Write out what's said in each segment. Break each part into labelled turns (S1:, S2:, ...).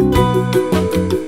S1: Música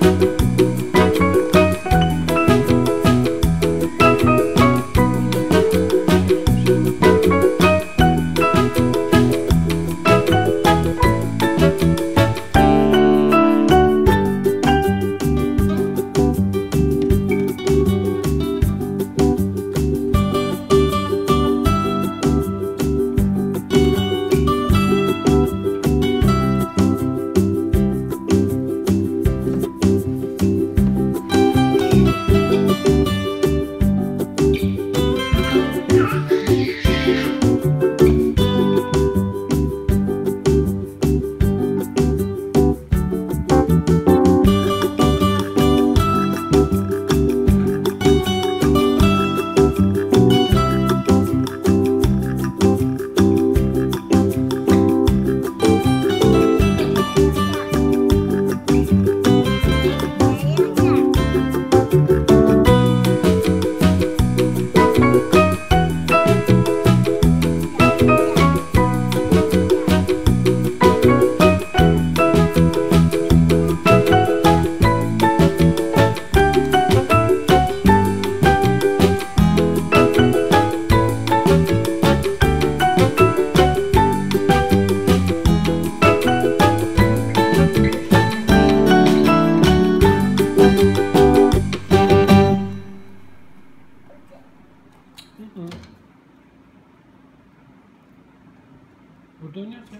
S1: Burada oynuyorsun.